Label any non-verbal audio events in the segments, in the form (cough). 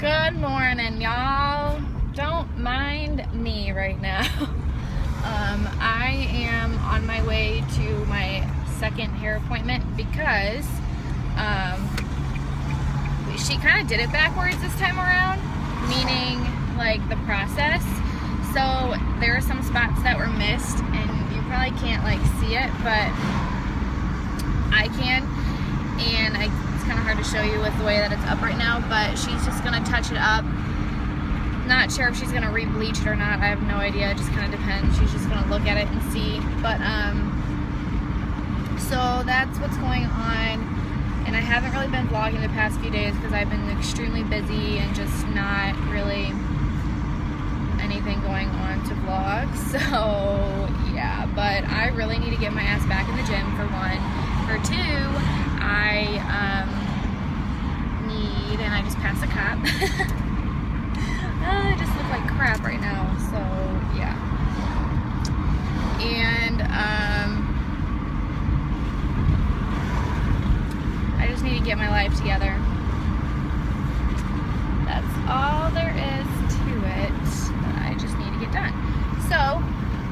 Good morning, y'all. Don't mind me right now. (laughs) Um, I am on my way to my second hair appointment because um, she kind of did it backwards this time around, meaning like the process. So there are some spots that were missed, and you probably can't like see it, but I can. And I, kind of hard to show you with the way that it's up right now, but she's just gonna touch it up not sure if she's gonna re-bleach it or not. I have no idea. It just kind of depends. She's just gonna look at it and see. But um, so that's what's going on. And I haven't really been vlogging the past few days because I've been extremely busy and just not really anything going on to vlog. (laughs) So yeah, but I really need to get my ass back in the gym for one. For two, I um, need, and I just passed a cop. (laughs) I just look like crap right now, so yeah. And um, I just need to get my life together. That's all there is to it I just need to get done. So,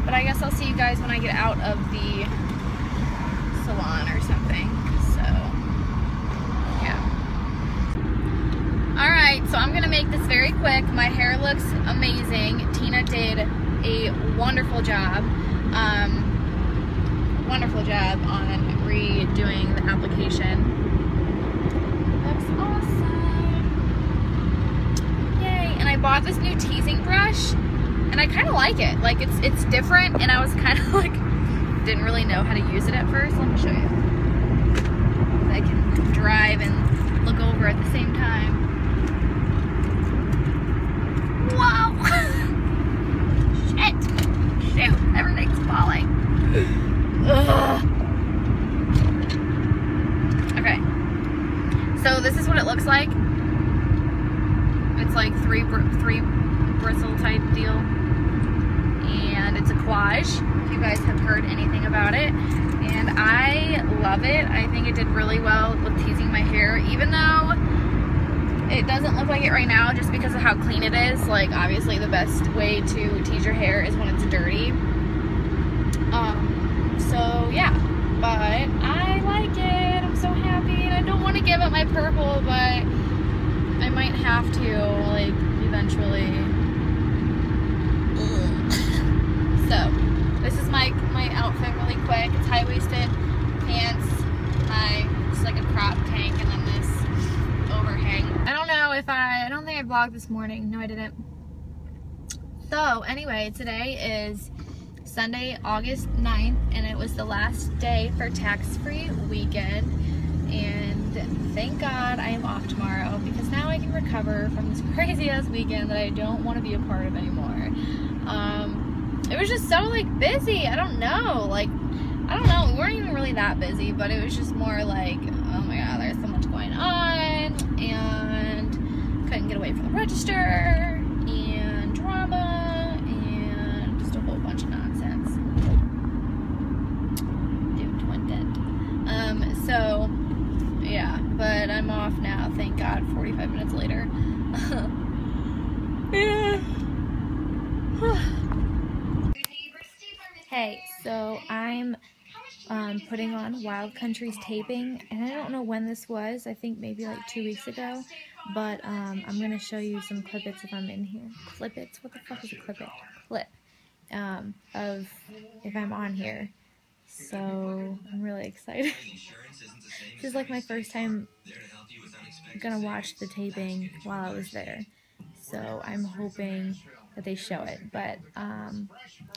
but I guess I'll see you guys when I get out of the salon or something. Alright, so I'm to make this very quick. My hair looks amazing. Tina did a wonderful job. Um, wonderful job on redoing the application. Looks awesome. Yay. And I bought this new teasing brush and I kind of like it. Like it's it's different and I was (laughs) kind of like didn't really know how to use it at first. Let me show you. I can drive and look over at the same time. Wow! Shit! Shoot, everything's falling. Ugh. Okay. So this is what it looks like. It's like three br three bristle type deal. If you guys have heard anything about it. And I love it. I think it did really well with teasing my hair, even though it doesn't look like it right now just because of how clean it is. Like, obviously the best way to tease your hair is when it's dirty. Um, so yeah, but I like it. I'm so happy. And I don't want to give up my purple, but I might have to, like, eventually. So, this is my, my outfit really quick. It's high-waisted pants, my, just like a crop tank, and then this overhang. I don't know if I, I don't think I vlogged this morning. No, I didn't. So anyway, today is Sunday, August 9th, and it was the last day for tax-free weekend. And thank God I am off tomorrow because now I can recover from this (laughs) crazy ass weekend that I don't want to be a part of anymore. Um, just so like busy. I don't know. Like, I don't know. We weren't even really that busy, but it was just more like, oh my God, there's so much going on and couldn't get away from the register and drama and just a whole bunch of nonsense. Dude went dead. Um, so yeah, but I'm off now, thank God, 45 minutes later. (laughs) yeah. (sighs) (sighs) hey, so I'm um, putting on Wild Country's taping, and I don't know when this was. I think maybe like two weeks ago, but um, I'm gonna show you some clippets if I'm in here. Clippets? What the fuck is a clippet? Clip um, of if I'm on here. So I'm really excited. this is like my first time gonna watch the taping while I was there. So I'm hoping that they show it. But um,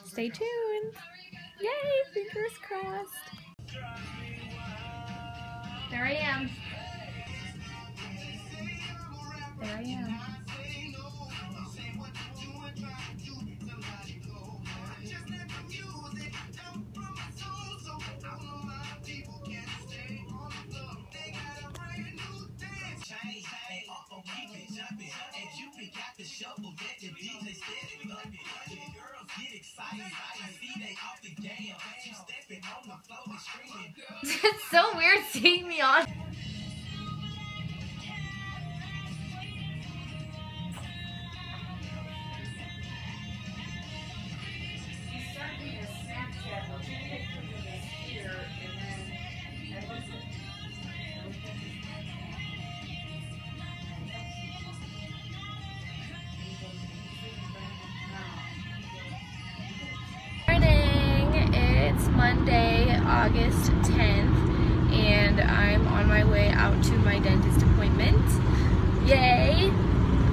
stay tuned. Yay! Fingers crossed. There I am. There I am. August 10th and I'm on my way out to my dentist appointment. Yay!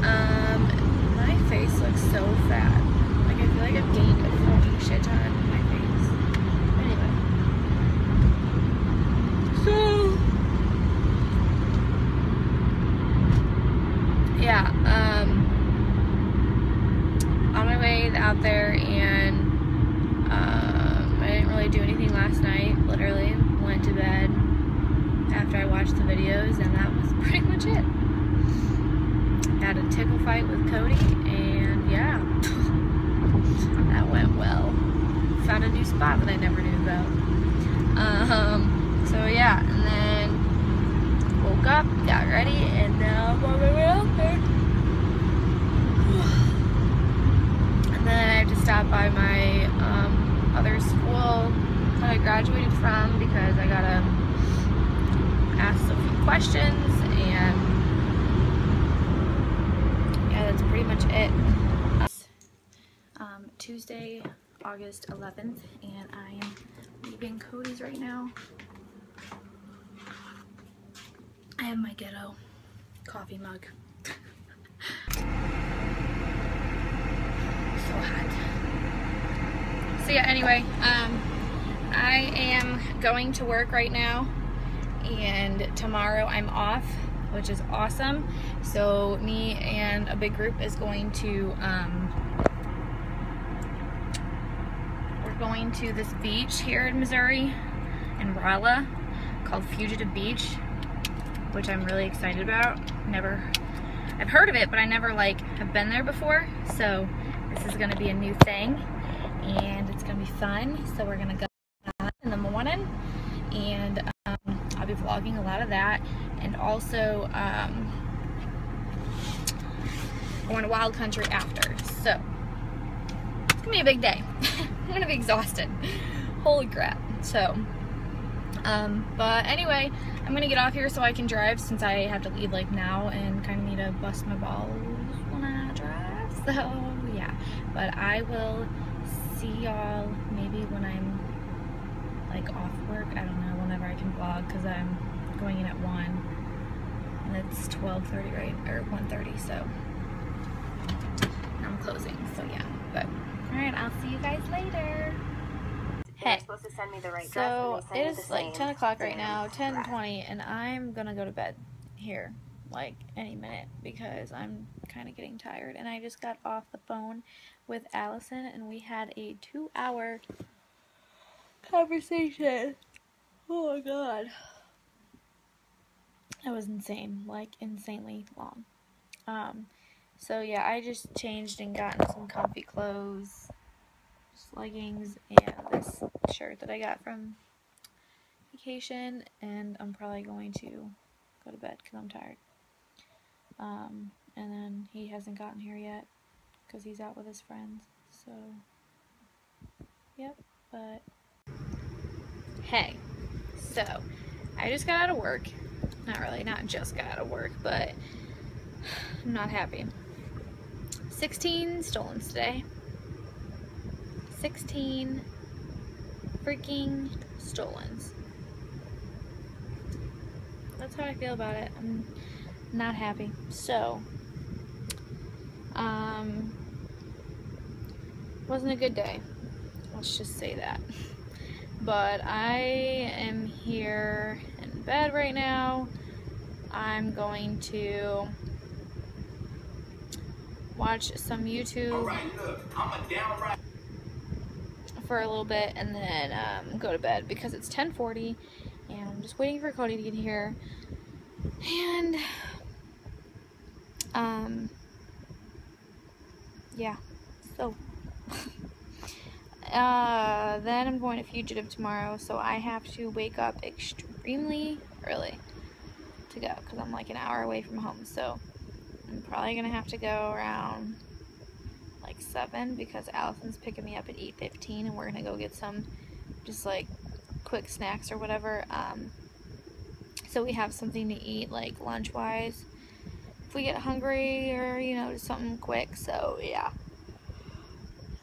Um, my face looks so fat. Like I feel like I've gained a fucking shit ton in my face. Anyway. So yeah, um on my way out there and um, I didn't really do anything last night, literally. Went to bed after I watched the videos and that was pretty much it. Had a tickle fight with Cody and yeah, (laughs) that went well. Found a new spot that I never knew about. Um, so yeah, and then woke up, got ready, and now I'm on my way out there. (sighs) And then I have to stop by my um, other school that I graduated from because I gotta ask a few questions and that's pretty much it. Um, Tuesday, August 11th, and I am leaving Cody's right now. I have my ghetto coffee mug. (laughs) so hot. So yeah, anyway, um, I am going to work right now and tomorrow I'm off, which is awesome. So me and a big group is going to, um, we're going to this beach here in Missouri, in Rolla, called Fugitive Beach, which I'm really excited about. Never, I've heard of it, but I never like have been there before. So this is gonna be a new thing and it's gonna be fun. So we're gonna go in the morning and um, I'll be vlogging a lot of that and also um, going to wild country after. So it's gonna be a big day. (laughs) I'm gonna be exhausted. Holy crap. So, um, but anyway, I'm gonna get off here so I can drive since I have to leave like now and kind of need to bust my balls when I drive. (laughs) So yeah, but I will see y'all maybe when I'm like off work. I don't know, whenever I can vlog because I'm going in at 1 and it's 12.30 right, or 1.30 so I'm closing so yeah, but alright, I'll see you guys later. Hey, supposed to send me the right so it is like 10 o'clock right now, dress. 10.20 and I'm gonna go to bed here like any minute because I'm kind of getting tired and I just got off the phone with Allison and we had a two hour conversation. Oh my god. That was insane, like insanely long. Um, so yeah, I just changed and gotten some comfy clothes, just leggings, and this shirt that I got from vacation, and I'm probably going to go to bed because I'm tired. Um, and then he hasn't gotten here yet because he's out with his friends. So, yep, but hey, so I just got out of work. Not really, not just got out of work, but I'm not happy. 16 stolen today. 16 freaking stolens. That's how I feel about it. I'm not happy. So, um, wasn't a good day. Let's just say that. But I am here bed right now. I'm going to watch some YouTube for a little bit and then um, go to bed because it's 10:40 and I'm just waiting for Cody to get here. And um, yeah, so (laughs) uh, then I'm going to Fugitive tomorrow, so I have to wake up extremely early to go because I'm like an hour away from home. So I'm probably gonna have to go around like seven because Allison's picking me up at 8:15, and we're gonna go get some just like quick snacks or whatever. Um, so we have something to eat like lunch wise if we get hungry or you know just something quick. So yeah.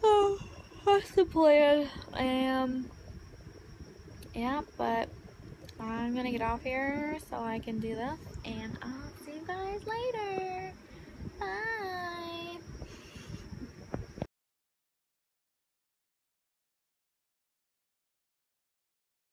Oh, (sighs) that's the plan. Um, yeah, but I'm gonna get off here so I can do this and I'll see you guys later.